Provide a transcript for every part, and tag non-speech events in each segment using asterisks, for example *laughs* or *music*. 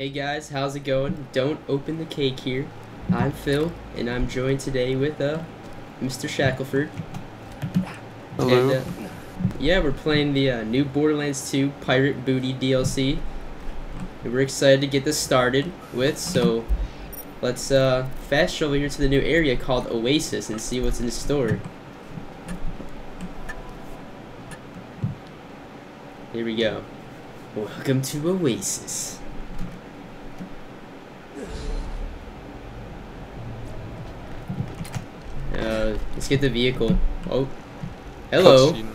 Hey guys, how's it going? Don't open the cake here. I'm Phil, and I'm joined today with uh, Mr. Shackleford. Hello. And, uh, yeah, we're playing the uh, new Borderlands 2 Pirate Booty DLC. And we're excited to get this started with, so let's uh, fast travel here to the new area called Oasis and see what's in the store. Here we go. Welcome to Oasis. Uh, let's get the vehicle. Oh. Hello. Cutscene.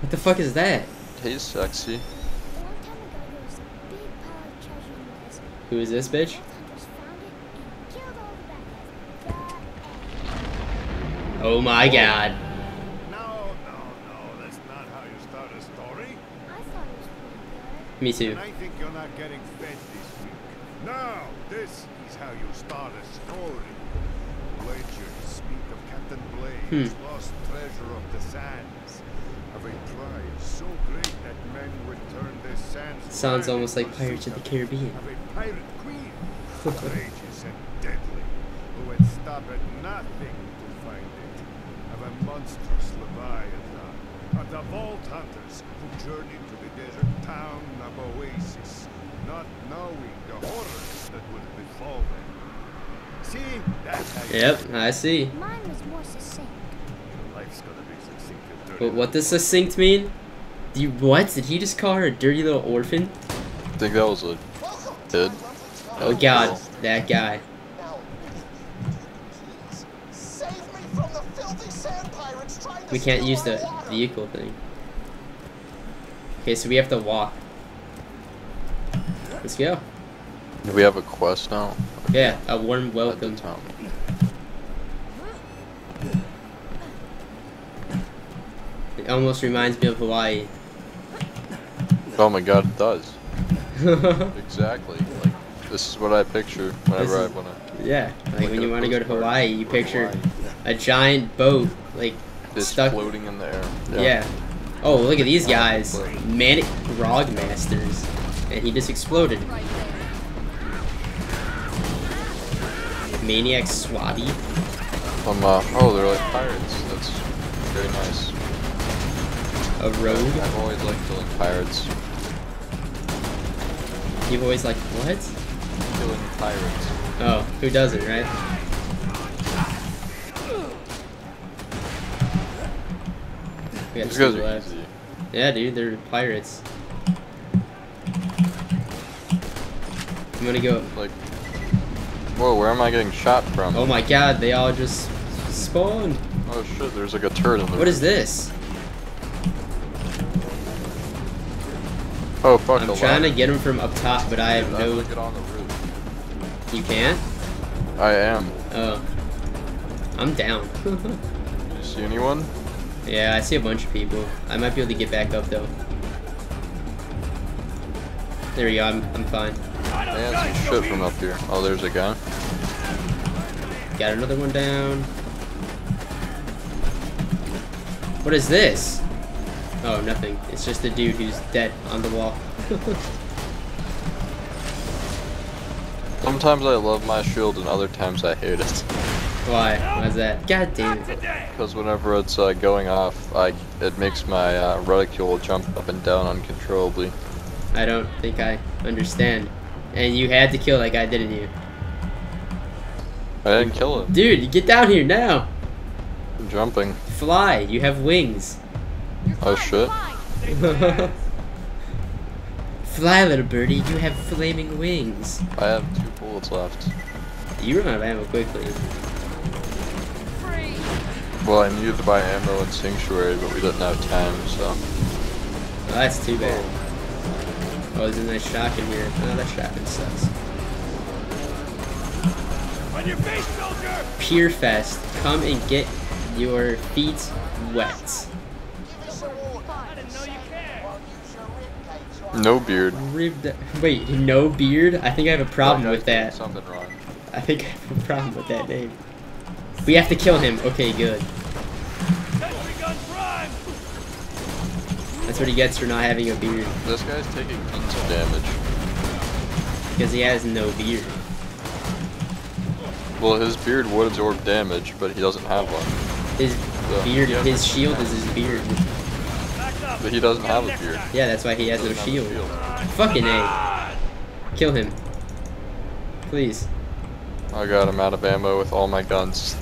What the fuck is that? He's sexy. A long time ago, there was a big pile of treasure in the desert. Who is this bitch? Hunters found it and killed all the bad guys. Oh my oh. god. No, no, no, that's not how you start a story. I thought it was pretty good. Me too. And I think you're not getting fed this week. No, this is how you start a story. Legends speak of Captain Blade's Hmm. lost treasure of the sands. Of a prize so great that men would turn the sands Sounds almost like Pirates of the Caribbean. Of a pirate queen, *laughs* courageous and deadly, who would stop at nothing to find it. Of a monstrous leviathan, of the vault hunters who journeyed to the desert town of Oasis, not knowing the horrors that would befall them. See, that's how you Yep, I see. Mine was more succinct. Your life's gonna be succinct and dirty. But what does succinct mean? Do you, what? Did he just call her a dirty little orphan? I think that was a kid. Oh god, that guy. Now, please, save me from the filthy sand pirates trying to We can't use the vehicle thing. Okay, so we have to walk. Let's go. Do we have a quest now? Yeah, a warm At the welcome. town. It almost reminds me of Hawaii. Oh my god, it does. *laughs* Exactly. Like, this is what I picture whenever I is- wanna. yeah, like when you want to go to Hawaii, you picture Hawaii. a giant boat, like It's stuck. floating in the air. Yeah. Oh, look at these guys. Manic Grog Masters. And he just exploded. Maniac Swabby. Um, uh, oh, they're like pirates. That's very nice. A rogue. I've always liked killing pirates. You've always like, what? Killing pirates. Oh, who doesn't, right? We got These guys left. easy. Yeah, dude, they're pirates. I'm gonna go. Like, whoa, where am I getting shot from? Oh my god, they all just spawned. Oh shit, there's like a turret in the What is this? Oh fuck, I'm trying to get him from up top, but I have I'm no. get on the roof. You can't? I am. Oh. I'm down. *laughs* You see anyone? yeah, I see a bunch of people. I might be able to get back up though. There we go, I'm, I'm fine. Man, some shit from up here. Oh, there's a guy. Got another one down. What is this? Oh, nothing. It's just a dude who's dead on the wall. *laughs* Sometimes I love my shield and other times I hate it. Why? Why's that? God damn it. Because whenever it's uh, going off, I it makes my uh, reticule jump up and down uncontrollably. I don't think I understand. And you had to kill that guy, didn't you? I didn't kill him. Dude, get down here now! I'm jumping. Fly, you have wings. Oh shit. *laughs* Fly, little birdie, you have flaming wings. I have two bullets left. You run out of ammo quickly. Well, I needed to buy ammo in Sanctuary, but we didn't have time, so. Oh, that's too bad. Oh, there's a nice shotgun here. Oh, that shotgun sucks. On your face, soldier! Pier Fest, come and get your feet wet. Give us a warning. I didn't know you cared. Won't use your ribcage or No beard. Ribbed. Wait, no beard? I think I have a problem That with that. Something wrong. I think I have a problem with that name. We have to kill him. Okay, good. That's what he gets for not having a beard. This guy's taking tons of damage. Because he has no beard. Well, his beard would absorb damage, but he doesn't have one. His Yeah. beard, Yeah. his shield is his beard. But he doesn't have a beard. Yeah, that's why he has no Doesn't have a shield. Fucking A. Kill him. Please. I got him out of ammo with all my guns.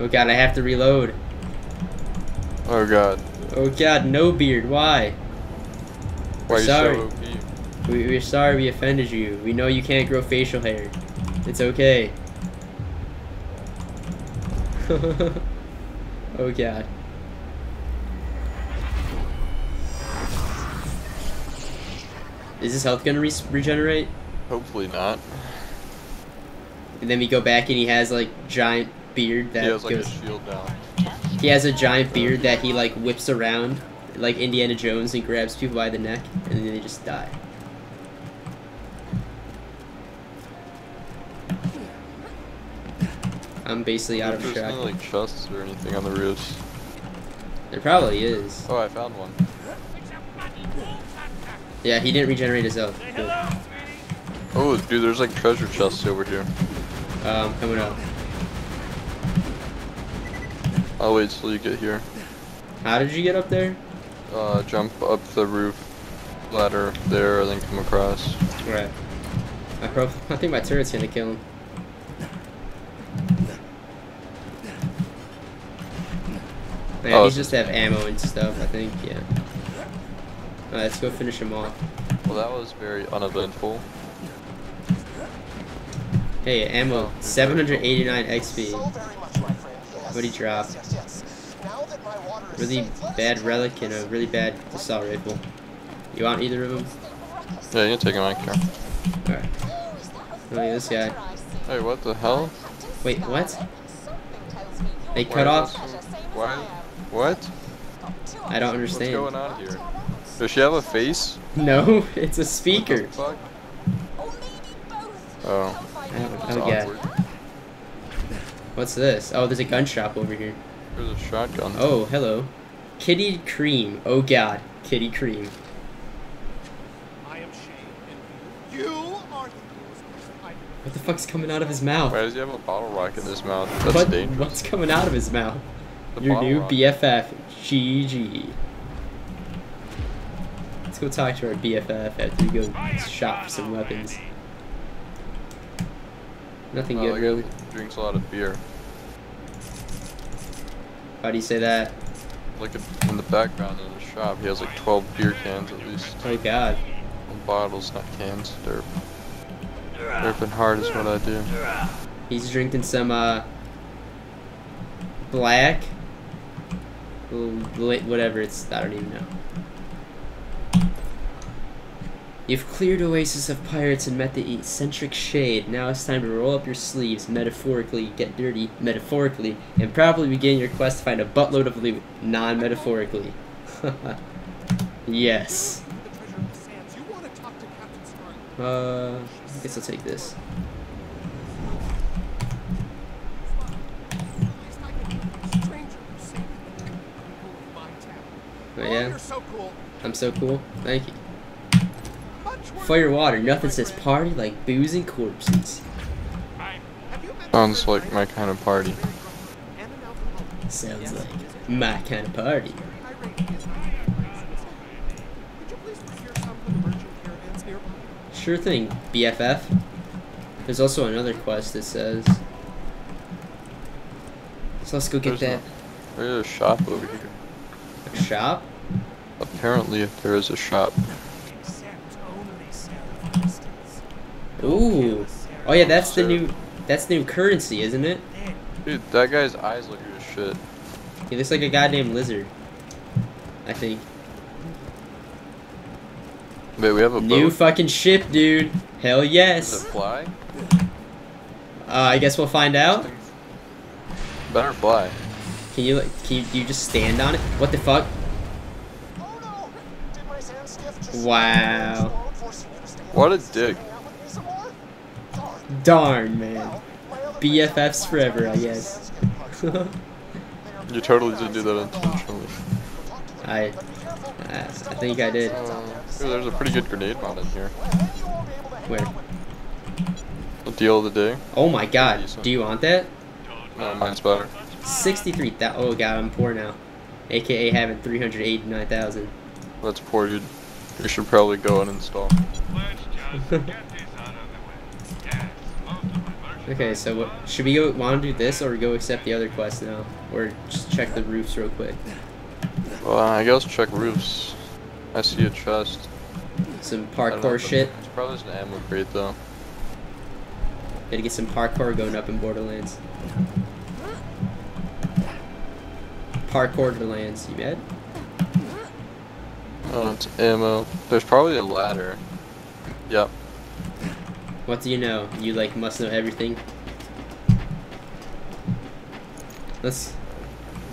Oh god, I have to reload. Oh god. Oh god, no beard. Why? Why are you Sorry. so OP? We, we're sorry we offended you. We know you can't grow facial hair. It's okay. *laughs* oh god. Is his health gonna re- regenerate? Hopefully not. And then we go back and he has like giant beard that He has like a goes. shield down. He has a giant beard that he like whips around like Indiana Jones and grabs people by the neck and then they just die. I'm basically out of There's track. no like chests or anything on the roofs. There probably is. Oh, I found one. Yeah, he didn't regenerate his health. Good. Oh, dude, there's like treasure chests over here. Um, coming up. I'll wait till you get here. How did you get up there? Uh, jump up the roof ladder there, and then come across. Right. I prob- I think my turret's gonna kill him. Yeah, Oh, he just have ammo and stuff, I think, yeah. Alright, let's go finish him off. Well, that was very uneventful. Hey, ammo, Oh, 789 XP. So very much, my friend. Yes. What'd he drop? Yes, yes, yes. Now that my water is Really safe, let us bad relic and a really bad assault rifle. You want either of them? Yeah, you can take him, I care. Alright. Oh, yeah, this guy. Hey, what the hell? Wait, what? They cut is off? this- Why? What? I don't What's understand. going on here? Does she have a face? No, *laughs* it's a What speaker. the fuck? Or maybe both. Oh, Oh, oh yeah. Awkward. What's this? Oh, there's a gun shop over here. There's a shotgun. Oh, hello. Kitty Cream. Oh god. Kitty Cream. I am Shade, and you are the coolest person I've What the fuck's coming out of his mouth? Why does he have a bottle rocket in his mouth? That's what, dangerous. What's coming out of his mouth? The Your new rocket. BFF, GG. Let's go talk to our BFF after we go shop for some weapons. Nothing Oh, good, that really. Guy drinks a lot of beer. How do you say that? Look at in the background in the shop. He has like 12 beer cans at least. Oh god. Bottles, not cans. Derp. Derping hard is what I do. He's drinking some, uh, black. L- Whatever it's, I don't even know. You've cleared Oasis of pirates and met the eccentric shade. Now it's time to roll up your sleeves, metaphorically, get dirty, metaphorically, and probably begin your quest to find a buttload of loot, non metaphorically. *laughs* yes. the treasure of the sands. You want to talk to Captain Scarlett. Uh, I guess I'll take this. At least I can become a stranger who's safe in the cool of my town. But Oh, yeah, you're so cool. I'm so cool. Thank you. Fire water, nothing says party like booze and corpses. Have you been Sounds like my kind of party. And an alcoholic. Sounds like my kind of party. High rating is not Could you please procure some for the merchant caravans nearby? Sure thing, BFF. There's also another quest that says. So let's go get There's that There's a shop over here. A shop. Apparently, if there is a shop. Ooh. Oh yeah, that's the new. That's the new currency, isn't it? Dude, that guy's eyes look like shit. He looks like a goddamn lizard. I think. Wait, we have a New boat. fucking ship, dude. Hell Does yes. it fly? Uh, I guess we'll find out. Better fly. Can you? Can you, you just stand on it? What the fuck? Oh no! Did my sand skiff just Wow. explode, forcing you to stay What a dick. Darn. Darn, man. Well, my other BFFs forever, I guess. sand skiff parts. They are You totally very did do that intentionally. We'll talk to them, I- but be careful. I- I think I did. Uh, out there in the ooh, there's a pretty good grenade mod in here. Well, you won't be able to hang Where? out with me. deal of the day. Oh my god. Decent. Do you want that? No, mine's better. 63,000. Oh god, I'm poor now. AKA having 389,000. That's poor, dude. You should probably go and install. *laughs* *laughs* Okay, so what, should we go want to do this or go accept the other quest now? Or just check the roofs real quick? Well, I guess check roofs. I see a chest. Some parkour shit. It's probably just an ammo crate though. Gotta get some parkour going up in Borderlands. Parkour Borderlands, you bet? Oh, it's ammo. There's probably a ladder. Yep. What do you know? You like must know everything. Let's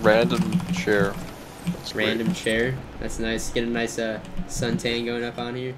Random chair. That's great. random chair. That's nice. Get a nice uh, suntan going up on here.